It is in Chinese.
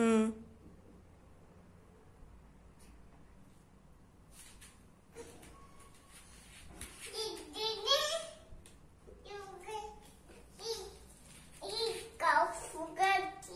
嗯。一一一一一一一个福根吉